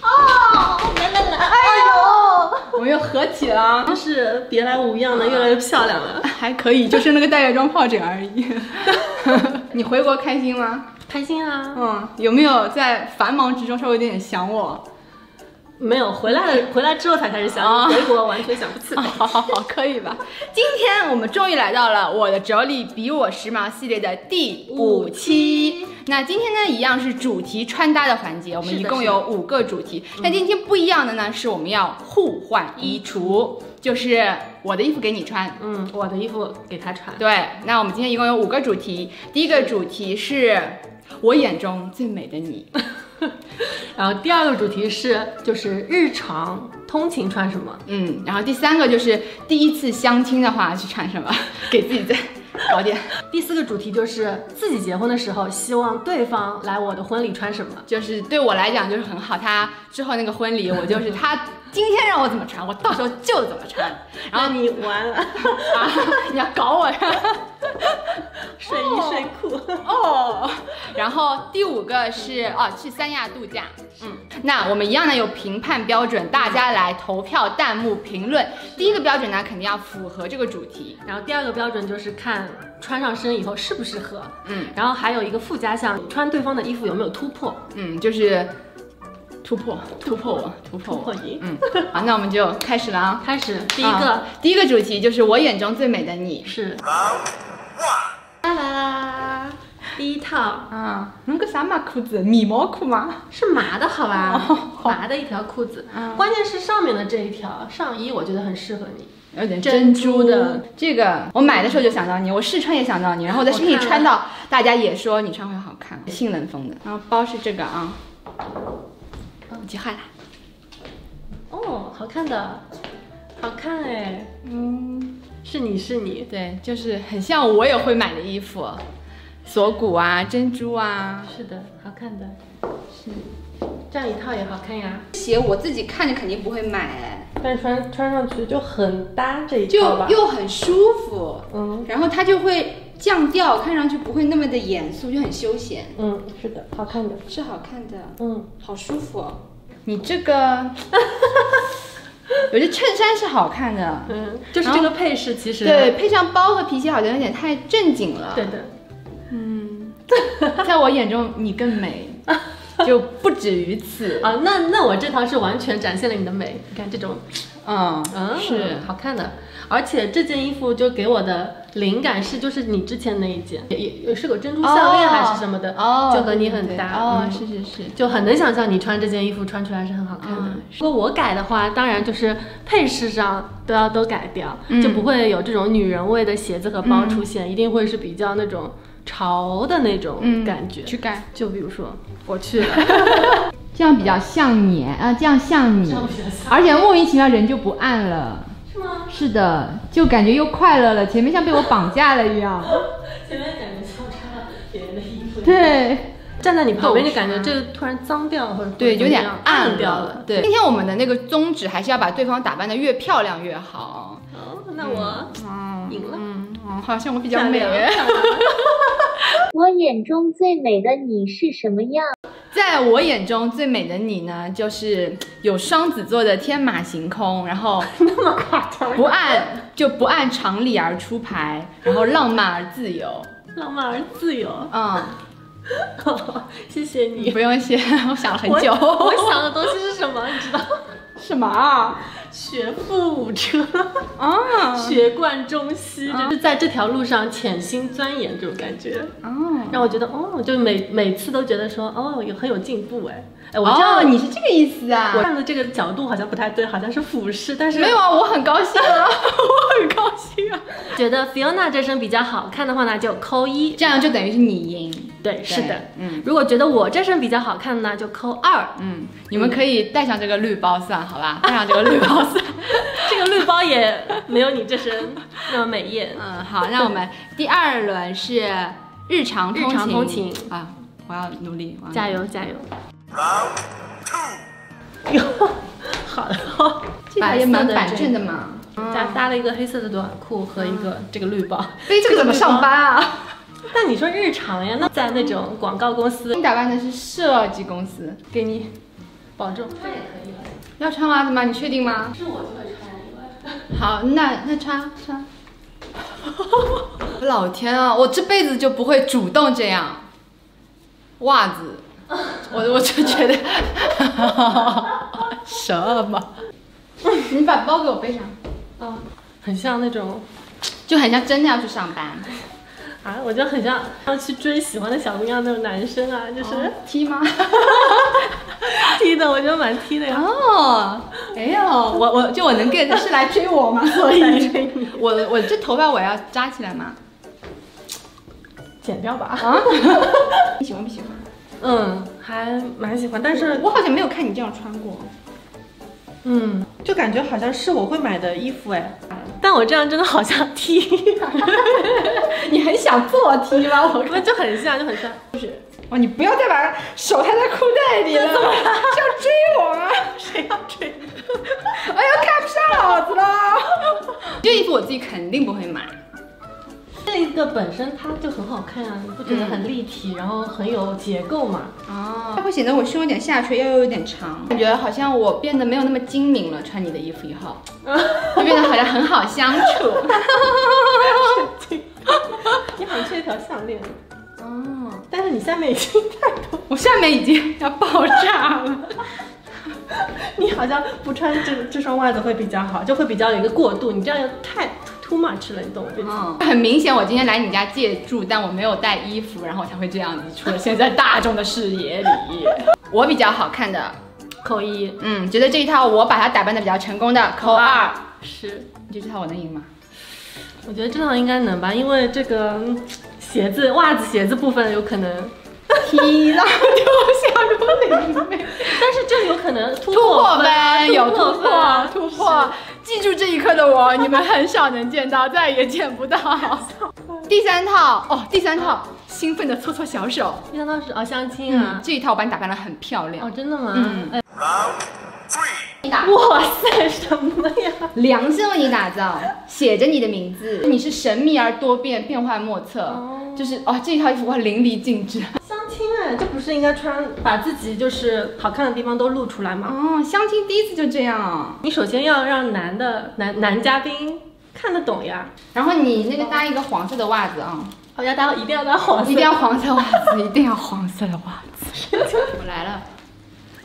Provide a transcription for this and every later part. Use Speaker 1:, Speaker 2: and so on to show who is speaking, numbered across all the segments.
Speaker 1: 哦，来来来，哎呦，
Speaker 2: 我们又合体了，
Speaker 1: 真是别来无恙的，越来越漂亮了，
Speaker 2: 还可以，就是那个带月妆疱疹而已。你回国开心吗？
Speaker 1: 开心啊！
Speaker 2: 嗯，有没有在繁忙之中稍微有点想我？
Speaker 1: 没有，回来了，回来之后才开始想，回国完全想不起来。
Speaker 2: 好好好，可以吧？今天我们终于来到了我的妯娌比我时髦系列的第五期。那今天呢，一样是主题穿搭的环节，我们一共有五个主题。那今天不一样的呢，是我们要互换衣橱，就是我的衣服给你穿，
Speaker 1: 嗯，我的衣服给他穿。
Speaker 2: 对，那我们今天一共有五个主题，第一个主题是我眼中最美的你。
Speaker 1: 然后第二个主题是就是日常通勤穿什么，
Speaker 2: 嗯，然后第三个就是第一次相亲的话去穿什么，给自己再 搞点。
Speaker 1: 第四个主题就是自己结婚的时候希望对方来我的婚礼穿什么，
Speaker 2: 就是对我来讲就是很好，他之后那个婚礼我就是他今天让我怎么穿，我到时候就怎么穿。然后
Speaker 1: 你完了，
Speaker 2: 啊，你要搞我是吧？
Speaker 1: 睡衣睡裤
Speaker 2: 哦，然后第五个是哦，去三亚度假。嗯，那我们一样呢有评判标准，大家来投票弹幕评论。第一个标准呢肯定要符合这个主题，
Speaker 1: 然后第二个标准就是看穿上身以后适不适合。
Speaker 2: 嗯，
Speaker 1: 然后还有一个附加项，穿对方的衣服有没有突破？
Speaker 2: 嗯，就是突破突破我突破
Speaker 1: 我破你。
Speaker 2: 嗯，好，那我们就开始了啊。
Speaker 1: 开始第一个
Speaker 2: 啊第一个主题就是我眼中最美的你。
Speaker 1: 是，啦啦啦，第一套。
Speaker 2: 啊，那个啥嘛裤子，米毛裤吗？
Speaker 1: 是麻的，好吧？
Speaker 2: 哦
Speaker 1: 麻的一条裤子，
Speaker 2: 嗯。
Speaker 1: 关键是上面的这一条上衣，我觉得很适合你。
Speaker 2: 有点珍
Speaker 1: 珍珠。
Speaker 2: 珠
Speaker 1: 的。
Speaker 2: 这个，我买的时候就想到你，我试穿也想到你，然后我在身体穿到，大家也说你穿会好看，性冷风的。然后包是这个啊，嗯，接坏了，
Speaker 1: 哦，好看的，好看哎，
Speaker 2: 嗯，
Speaker 1: 是你是你，
Speaker 2: 对，就是很像我也会买的衣服，锁骨啊，珍珠啊，
Speaker 1: 是的，好看的，是，这样一套也好看呀。
Speaker 2: 鞋我自己看着肯定不会买，哎，
Speaker 1: 但是穿穿上去就很搭这一套。
Speaker 2: 又很舒服，
Speaker 1: 嗯
Speaker 2: 然后它就会降调，看上去不会那么的严肃，就很休闲，
Speaker 1: 嗯，是的，好看的。
Speaker 2: 是好看的。
Speaker 1: 嗯，
Speaker 2: 好舒服哦。你这个，有些衬衫是好看的，
Speaker 1: 嗯，就是这个配饰其实
Speaker 2: 对，配上包和皮鞋好像有点太正经了。
Speaker 1: 对，的，
Speaker 2: 嗯，在我眼中你更美，就不止于此。
Speaker 1: 啊，那那我这套是完全展现了你的美。你看这种，
Speaker 2: 嗯，
Speaker 1: 嗯，
Speaker 2: 是
Speaker 1: 好看的。而且这件衣服就给我的灵感是，就是你之前那一件，也也也是个珍珠项链还是什么的，
Speaker 2: 哦，
Speaker 1: 就和你很搭。
Speaker 2: 哦，
Speaker 1: 嗯
Speaker 2: 是是是。
Speaker 1: 就很能想象你穿这件衣服穿出来是很好看的。
Speaker 2: 嗯
Speaker 1: 如果我改的话，当然就是配饰上都要都改掉，
Speaker 2: 嗯
Speaker 1: 就不会有这种女人味的鞋子和包出现，一定会是比较那种潮的那种
Speaker 2: 嗯
Speaker 1: 感觉。
Speaker 2: 去改，
Speaker 1: 就比如说我去了，
Speaker 2: 这样比较像你啊，这样像你，而且莫名其妙人就不暗了。
Speaker 1: 是吗？
Speaker 2: 是的，就感觉又快乐了，前面像被我绑架了一样。
Speaker 1: 前面感觉像穿了别人的衣服。，
Speaker 2: 对。
Speaker 1: 站在你旁边就感觉这个突然脏掉了，或者
Speaker 2: 对，有点暗
Speaker 1: 掉了。
Speaker 2: 对，今天我们的那个宗旨还是要把对方打扮的越漂亮越好。
Speaker 1: 哦，那我
Speaker 2: 嗯
Speaker 1: 赢了
Speaker 2: 嗯，嗯好像我比较美。
Speaker 3: 我眼中最美的你是什么样？
Speaker 2: 在我眼中最美的你呢，就是有双子座的天马行空，然后
Speaker 1: 那么夸张，
Speaker 2: 不按就不按常理而出牌，然后浪漫而自由。
Speaker 1: 浪漫而自由。
Speaker 2: 嗯，
Speaker 1: 谢谢
Speaker 2: 你
Speaker 1: 你。
Speaker 2: 不用谢，我想了很久。
Speaker 1: 我想的东西是什么？你知道？
Speaker 2: 什么啊？
Speaker 1: 学富五车，
Speaker 2: 啊
Speaker 1: 学贯中西，就是在这条路上潜心钻研这种感觉，
Speaker 2: 啊
Speaker 1: 让我觉得哦，就每每次都觉得说哦，有很有进步哎哎，我这
Speaker 2: 哦，
Speaker 1: 样
Speaker 2: 你是这个意思啊？
Speaker 1: 我站的这个角度好像不太对，好像是俯视，但是
Speaker 2: 没有啊，我很高兴啊，我很高兴啊。
Speaker 1: 觉得 Fiona 这身比较好看的话呢，就扣一。
Speaker 2: 这样就等于是你赢。
Speaker 1: 对，是的，
Speaker 2: 嗯
Speaker 1: 如果觉得我这身比较好看呢，就扣二。
Speaker 2: 嗯，你们可以带上这个绿包算，好吧？带上这个绿包算。
Speaker 1: 这个绿包也没有你这身那么美艳。
Speaker 2: 嗯，好，那我们第二轮是日常通勤
Speaker 1: 日常通勤
Speaker 2: 啊，我要努力，
Speaker 1: 加油加油！哟，好了，
Speaker 2: 这个也蛮板正的嘛。
Speaker 1: 加搭了一个黑色的短裤和一个这个绿包。
Speaker 2: 背这个怎么上班啊？
Speaker 1: 但你说日常呀，那在那种广告公司
Speaker 2: 你打扮的是设计公司，给你
Speaker 1: 保证这也可以了。
Speaker 2: 要穿袜子吗？你确定吗？
Speaker 1: 是我就会穿。
Speaker 2: 好，那那穿穿。老天啊，我这辈子就不会主动这样。袜子，我我就觉得 什么？你把包给我背上，
Speaker 1: 嗯，很像那种
Speaker 2: 就很像真的要去上班。
Speaker 1: 啊，我觉得很像要去追喜欢的小姑娘那种男生啊，就是
Speaker 2: 踢吗？
Speaker 1: 踢的，我觉得蛮踢的呀。
Speaker 2: 哦，没有，我我就我能 get 是来追我吗？所以我我这头发我要扎起来吗？
Speaker 1: 剪掉吧。
Speaker 2: 啊？你喜欢不喜欢？
Speaker 1: 嗯，还蛮喜欢，但是
Speaker 2: 我好像没有看你这样穿过。
Speaker 1: 嗯，就感觉好像是我会买的衣服哎，但我这样真的好像 T，
Speaker 2: 你很想做 T 吗？我
Speaker 1: 说就很像，就很像，就是
Speaker 2: 哇，你不要再把手插在裤袋里了，是要追我吗？
Speaker 1: 谁要追？
Speaker 2: 哎呀，看不上老子了！这衣服我自己肯定不会买。
Speaker 1: 这个本身它就很好看啊，你不觉得很立体，然后很有结构嘛？
Speaker 2: 哦，它会显得我胸有点下垂，腰又有点长，感觉好像我变得没有那么精明了。穿你的衣服以后，就变得好像很好相处。
Speaker 1: 你好像缺一条项链。
Speaker 2: 哦，
Speaker 1: 但是你下面已经太多，
Speaker 2: 我下面已经要爆炸了。
Speaker 1: 你好像不穿这这双袜子会比较好，就会比较有一个过渡。你这样又太 too much 了，你懂我意思
Speaker 2: 很明显，我今天来你家借住，但我没有带衣服，然后我才会这样子出现在大众的视野里。我比较好看的
Speaker 1: 扣一，
Speaker 2: 嗯，觉得这一套我把它打扮的比较成功的扣二，
Speaker 1: 是，
Speaker 2: 你觉得这套我能赢吗？
Speaker 1: 我觉得这套应该能吧，因为这个嗯鞋子、袜子、鞋子部分有可能，
Speaker 2: 踢到丢下如林妹，
Speaker 1: 但是这有可能突
Speaker 2: 突破
Speaker 1: 分，
Speaker 2: 分有突
Speaker 1: 突
Speaker 2: 破突破，记住这一刻的我，你们很少能见到，再也见不到。第三套哦，第三套，兴奋的搓搓小手。
Speaker 1: 第三套是哦相亲
Speaker 2: 嗯
Speaker 1: 啊，，
Speaker 2: 这一套我把你打扮的很漂亮
Speaker 1: 哦。真的吗？
Speaker 2: 嗯
Speaker 1: 哎
Speaker 4: Round three.
Speaker 2: 你打
Speaker 1: 哇塞，什么呀？
Speaker 2: 量身为你打造，写着你的名字，你是神秘而多变，变幻莫测。
Speaker 1: 哦
Speaker 2: 就是哦，这一套衣服哇淋漓尽致。
Speaker 1: 这不是应该穿把自己就是好看的地方都露出来吗？
Speaker 2: 哦，相亲第一次就这样啊。
Speaker 1: 你首先要让男的男男嘉宾看得懂呀，
Speaker 2: 然后你那个搭一个黄色的袜子啊，
Speaker 1: 好要搭一定要搭黄色，
Speaker 2: 一定要黄色袜子，一定要黄色的袜子。我来了，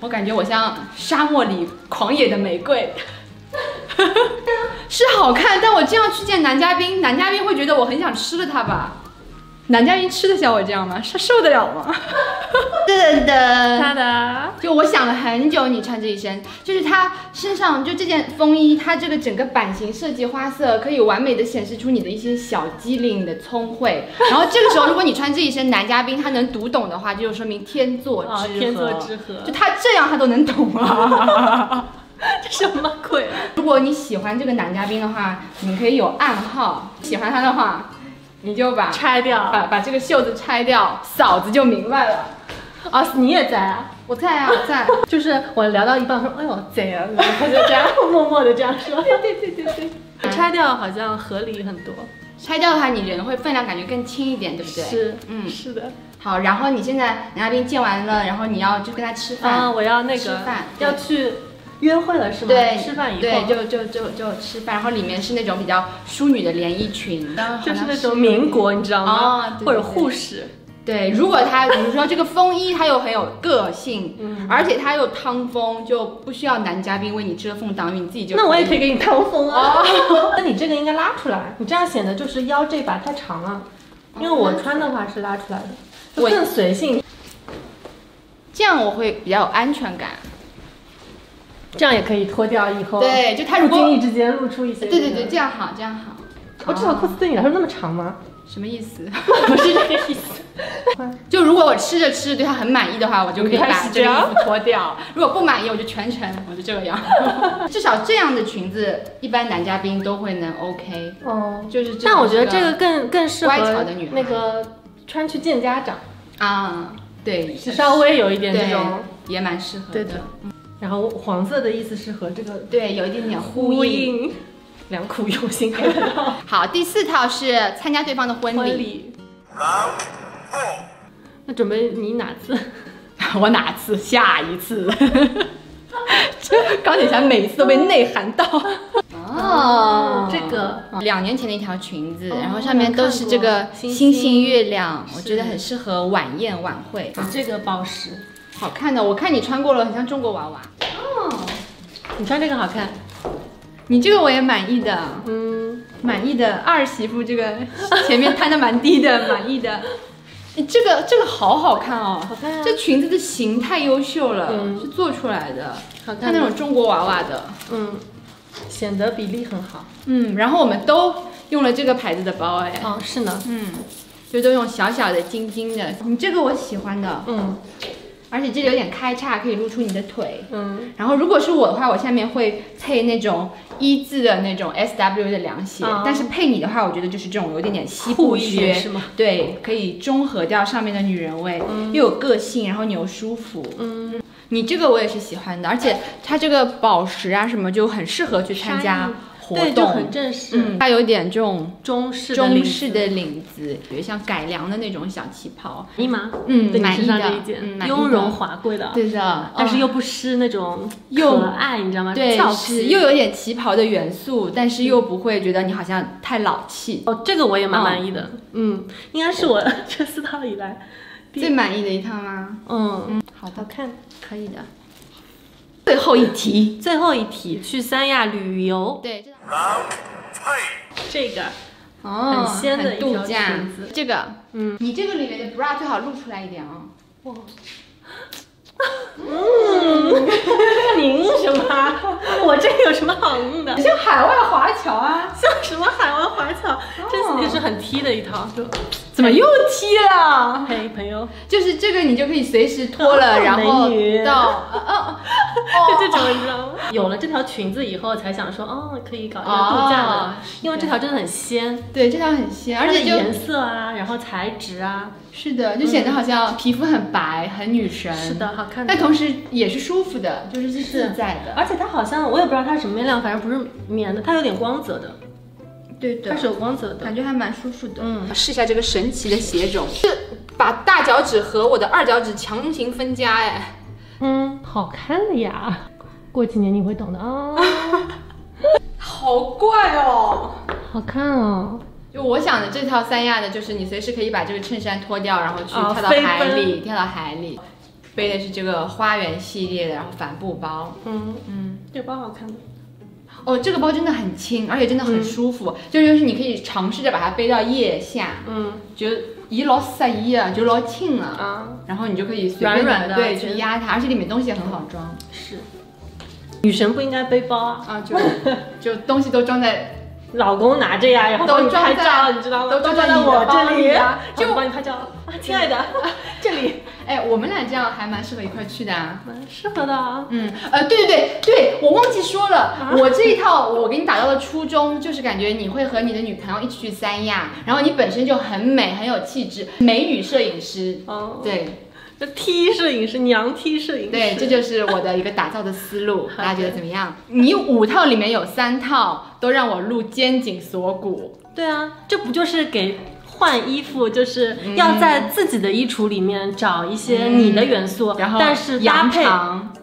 Speaker 2: 我感觉我像沙漠里狂野的玫瑰。是好看，但我这样去见男嘉宾，男嘉宾会觉得我很想吃了他吧？男嘉宾吃得消我这样吗？他受得了吗？噔噔
Speaker 1: 他的
Speaker 2: 就我想了很久，你穿这一身，就是他身上就这件风衣，它这个整个版型设计花色可以完美的显示出你的一些小机灵、你的聪慧。然后这个时候，如果你穿这一身，男嘉宾他能读懂的话，这就说明天作之合。
Speaker 1: 啊 天作之合
Speaker 2: 就他这样他都能懂啊。
Speaker 1: 这什么鬼啊？
Speaker 2: 如果你喜欢这个男嘉宾的话，你可以有暗号。喜欢他的话，你就把
Speaker 1: 拆掉
Speaker 2: 把把这个袖子拆掉，嫂子就明白了。
Speaker 1: 啊，你也在啊？
Speaker 2: 我在啊，我在。
Speaker 1: 就是我聊到一半说，哎呦贼啊，然后他就这样默默的这样说，对对对对对，拆掉好像合理很多，
Speaker 2: 拆掉的话，你人会分量感觉更轻一点，对不对？。
Speaker 1: 是，
Speaker 2: 嗯
Speaker 1: 是的，
Speaker 2: 好，然后你现在男嘉宾见完了，然后你要就跟他吃饭。
Speaker 1: 啊，我要那个
Speaker 2: 吃饭
Speaker 1: 要去约会了是吗？
Speaker 2: 对，
Speaker 1: 吃饭以后，
Speaker 2: 对，就就就就吃饭，然后里面是那种比较淑女的连衣裙，
Speaker 1: 就是那种民国，你知道吗？
Speaker 2: 哦对对
Speaker 1: 或者护士，
Speaker 2: 对，如果他比如说这个风衣，它又很有个性，
Speaker 1: 嗯
Speaker 2: 而且它又汤风，就不需要男嘉宾为你遮风挡雨，你自己就
Speaker 1: 那我也可以给你烫风啊。
Speaker 2: 哦
Speaker 1: 那你这个应该拉出来，你这样显得就是腰这把太长了，因为我穿的话是拉出来的，更随性，
Speaker 2: 这样我会比较有安全感。
Speaker 1: 这样也可以脱掉以后，，
Speaker 2: 对，就他如
Speaker 1: 不
Speaker 2: 果
Speaker 1: 经意之间露出一些，
Speaker 2: 对对对，这。样好，这样好。
Speaker 1: 我这条裤子对你来说那么长吗？
Speaker 2: 什么意思？
Speaker 1: 不是这个意思。
Speaker 2: 就如果我吃着吃着对他很满意的话，我就可以把
Speaker 1: 这
Speaker 2: 个衣服脱掉；如果不满意，我就全程我就这样。至少这样的裙子，一般男嘉宾都会能 OK。
Speaker 1: 哦，
Speaker 2: 就是这种
Speaker 1: 但我觉得这个更更适合
Speaker 2: 乖巧的女孩
Speaker 1: 那个穿去见家长，
Speaker 2: 啊，对，
Speaker 1: 是稍微有一点这种。
Speaker 2: 也蛮适合
Speaker 1: 对的。然后黄色的意思是和这个
Speaker 2: 对，有一点点呼
Speaker 1: 呼
Speaker 2: 应。
Speaker 1: 良苦用心。
Speaker 2: 好，第四套是参加对方的婚礼。
Speaker 1: 那准备你哪次？
Speaker 2: 我哪次？下一次。钢铁侠每次都被内涵到。哦
Speaker 1: 这个
Speaker 2: 两年前的一条裙子，
Speaker 1: 哦
Speaker 2: 然后上面都是这个
Speaker 1: 星
Speaker 2: 星月亮，我觉得很适合晚宴晚会，
Speaker 1: 这个宝石，
Speaker 2: 好看的。我看你穿过了，很像中国娃娃。
Speaker 1: 哦你穿这个好看。
Speaker 2: 你这个我也满意的，
Speaker 1: 嗯，
Speaker 2: 满意的二媳妇这个前面摊的蛮低的，满意的。哎，这个这个好好看哦，
Speaker 1: 好看啊
Speaker 2: 这裙子的型太优秀了，
Speaker 1: 嗯
Speaker 2: 是做出来的，
Speaker 1: 好看的
Speaker 2: 像那种中国娃娃的。
Speaker 1: 嗯，显得比例很好。
Speaker 2: 嗯，然后我们都用了这个牌子的包，哎，
Speaker 1: 哦，是呢。
Speaker 2: 嗯，就都用小小的、晶晶的。你这个我喜欢的，
Speaker 1: 嗯
Speaker 2: 而且这里有点开叉，可以露出你的腿。
Speaker 1: 嗯，
Speaker 2: 然后如果是我的话，我下面会配那种一字的那种 S W 的凉鞋，
Speaker 1: 哦
Speaker 2: 但是配你的话，我觉得就是这种有点点西部靴，
Speaker 1: 是吗？
Speaker 2: 对，可以中和掉上面的女人味，又有个性，然后你又舒服。
Speaker 1: 嗯，
Speaker 2: 你这个我也是喜欢的，而且它这个宝石啊什么就很适合去参加
Speaker 1: 对，就很。正式，
Speaker 2: 嗯，它有点这种
Speaker 1: 中式
Speaker 2: 中式的领子，有点像改良的那种小旗袍。
Speaker 1: 满意吗？
Speaker 2: 嗯
Speaker 1: 对你身上
Speaker 2: 满意的
Speaker 1: 这一件，
Speaker 2: 嗯满意的
Speaker 1: 雍容华贵的，
Speaker 2: 对的，
Speaker 1: 但是
Speaker 2: 嗯
Speaker 1: 又不失那种
Speaker 2: 又
Speaker 1: 可爱，你知道吗？
Speaker 2: 对，
Speaker 1: 俏
Speaker 2: 是
Speaker 1: 皮
Speaker 2: 又有点旗袍的元素，但是又不会觉得你好像太老气。
Speaker 1: 哦，这个我也蛮满意的，嗯，应该是我 这四套以来，
Speaker 2: 最满意的一套吗？
Speaker 1: 嗯，
Speaker 2: 好
Speaker 1: 好看。
Speaker 2: 可以的。最后一题，
Speaker 1: 最后一题，去三亚旅游，
Speaker 2: 对，这.
Speaker 1: 这个，
Speaker 2: 哦
Speaker 1: 很仙的一条
Speaker 2: 度假。
Speaker 1: 裙子
Speaker 2: 这个，
Speaker 1: 嗯，
Speaker 2: 你这个里面的 bra 最好露出来一点啊、
Speaker 1: 哇，嗯，您什么？我这有什么好嗯的？
Speaker 2: 像海外华侨啊，
Speaker 1: 像什么海外华侨？这也是很 T 的一套，就
Speaker 2: 怎么又踢了？
Speaker 1: 嘿朋友，
Speaker 2: 就是这个，你就可以随时脱了，
Speaker 1: 哦
Speaker 2: 然后到，呃呃，
Speaker 1: 就这种你知道吗？有了这条裙子以后，才想说哦，可以搞一个度假的
Speaker 2: 哦，
Speaker 1: 因为这条真的很仙，
Speaker 2: 对，这条很仙，而且
Speaker 1: 颜色啊，然后材质啊，
Speaker 2: 是的，就显得好像皮肤很白，很女神。
Speaker 1: 是的，好看。
Speaker 2: 但同时也是舒服的，就是是自在的。
Speaker 1: 而且它好像我也不知道它是什么面料，反正不是棉的，它有点光泽的，
Speaker 2: 对的
Speaker 1: 它是有光泽的。
Speaker 2: 感觉还蛮舒服的。
Speaker 1: 嗯，
Speaker 2: 试一下这个神奇的鞋种，是把大脚趾和我的二脚趾强行分家，哎，
Speaker 1: 嗯，好看了呀。过几年你会懂的啊，
Speaker 2: 好怪哦。
Speaker 1: 好看哦。
Speaker 2: 就我想的这套三亚的，就是你随时可以把这个衬衫脱掉，然后去
Speaker 1: 哦
Speaker 2: 跳到海里，跳到海里。背的是这个花园系列的，然后帆布包。
Speaker 1: 嗯，
Speaker 2: 嗯，
Speaker 1: 这个包好看的。
Speaker 2: 哦，这个包真的很轻，而且真的很舒服，就就是你可以尝试着把它背到腋下，
Speaker 1: 嗯
Speaker 2: 就一老塞衣啊，就老轻了。
Speaker 1: 啊，
Speaker 2: 然后你就可以随便
Speaker 1: 软软的
Speaker 2: 对去压它，而且里面东西也很好装
Speaker 1: 是。女神不应该背包啊，
Speaker 2: 啊，就就东西都装在
Speaker 1: 老公拿着呀，然后帮你
Speaker 2: 都装在
Speaker 1: 拍照，你知道吗？
Speaker 2: 都装在
Speaker 1: 我这里
Speaker 2: 里啊
Speaker 1: 就
Speaker 2: 就
Speaker 1: 帮你拍照啊，亲爱的，这里
Speaker 2: 哎，我们俩这样还蛮适合一块去的啊。
Speaker 1: 蛮适合的啊。
Speaker 2: 嗯，呃，对对对对，我忘记说了，
Speaker 1: 啊
Speaker 2: 我这一套我给你打造的初衷就是感觉你会和你的女朋友一起去三亚，然后你本身就很美，很有气质，美女摄影师。
Speaker 1: 哦，
Speaker 2: 对
Speaker 1: 这 T 摄影师，娘 T 摄影师，
Speaker 2: 对，这就是我的一个打造的思路，大家觉得怎么样？你五套里面有三套都让我录肩颈锁骨，
Speaker 1: 对啊，这不就是给换衣服，就是要在自己的衣橱里面找一些你的元素，
Speaker 2: 然后
Speaker 1: 但是搭配，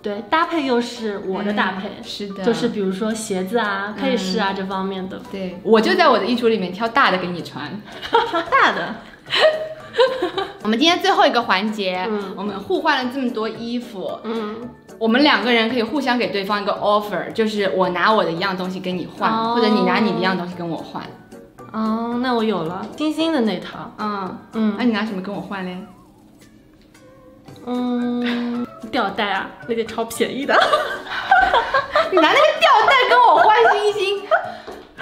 Speaker 1: 对，搭配又是我的搭配，
Speaker 2: 嗯是的，
Speaker 1: 就是比如说鞋子啊、配饰啊这方面的，
Speaker 2: 对，我就在我的衣橱里面挑大的给你穿。
Speaker 1: 挑大的，
Speaker 2: 我们今天最后一个环节，
Speaker 1: 嗯。
Speaker 2: 我们互换了这么多衣服，
Speaker 1: 嗯，
Speaker 2: 我们两个人可以互相给对方一个 offer，就是我拿我的一样东西跟你换，
Speaker 1: 哦。
Speaker 2: 或者你拿你的一样东西跟我换。
Speaker 1: 哦，那我有了星星的那套，
Speaker 2: 嗯，
Speaker 1: 嗯
Speaker 2: 那你拿什么跟我换嘞？
Speaker 1: 嗯，吊带啊，那个超便宜的，
Speaker 2: 你拿那个吊带跟我换星星？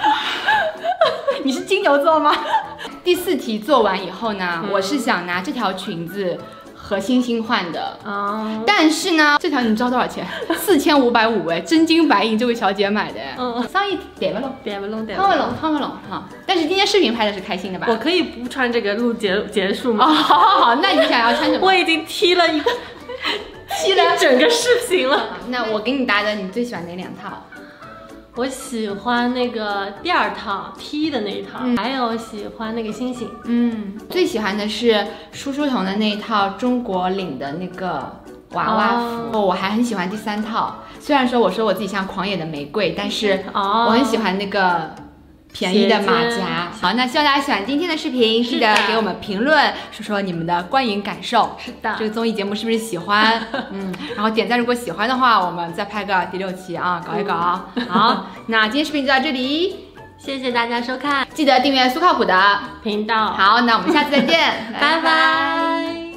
Speaker 2: 你是金牛座吗？第四题做完以后呢，我是想拿这条裙子和星星换的。
Speaker 1: 啊，
Speaker 2: 但是呢，这条你知道多少钱？四千五百五哎，真金白银，这位小姐买的哎，
Speaker 1: 嗯
Speaker 2: 上衣点不拢，
Speaker 1: 别不弄，别
Speaker 2: 看不拢，看不拢哈。但是今天视频拍的是开心的吧？
Speaker 1: 我可以不穿这个录结结束吗
Speaker 2: 哦，
Speaker 1: 吗？
Speaker 2: 好好好，那你想要穿什么？
Speaker 1: 我已经踢了一 踢了 整个视频了。
Speaker 2: 那我给你搭的，你最喜欢哪两套？
Speaker 1: 我喜欢那个第二套 T 的那一套，还有喜欢那个星星。
Speaker 2: 嗯，最喜欢的是舒舒彤的那一套中国领的那个娃娃服。我还很喜欢第三套，虽然说我说我自己像狂野的玫瑰，但是
Speaker 1: 哦
Speaker 2: 我很喜欢那个。便宜的马甲，好，那希望大家喜欢今天的视频，记得给我们评论，说说你们的观影感受。
Speaker 1: 是的
Speaker 2: 这个综艺节目是不是喜欢？嗯，然后点赞，如果喜欢的话，我们再拍个第六期啊，搞一搞。好，那今天视频就到这里，
Speaker 1: 谢谢大家收看
Speaker 2: 记得订阅苏靠谱的。
Speaker 1: 频道，
Speaker 2: 好，那我们下次再见，
Speaker 1: 拜拜。